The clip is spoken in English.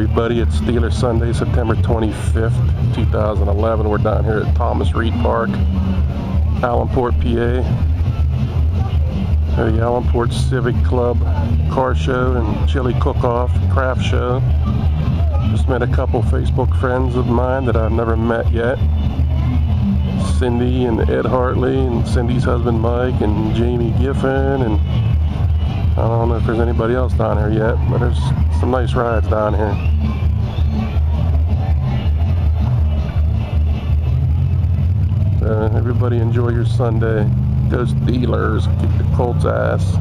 everybody. It's Steeler Sunday, September 25th, 2011. We're down here at Thomas Reed Park, Allenport, PA. The Allenport Civic Club car show and chili cook-off craft show. Just met a couple Facebook friends of mine that I've never met yet. Cindy and Ed Hartley and Cindy's husband Mike and Jamie Giffen and I don't know if there's anybody else down here yet, but there's some nice rides down here. Uh, everybody enjoy your Sunday. Go Steelers, kick the Colts ass.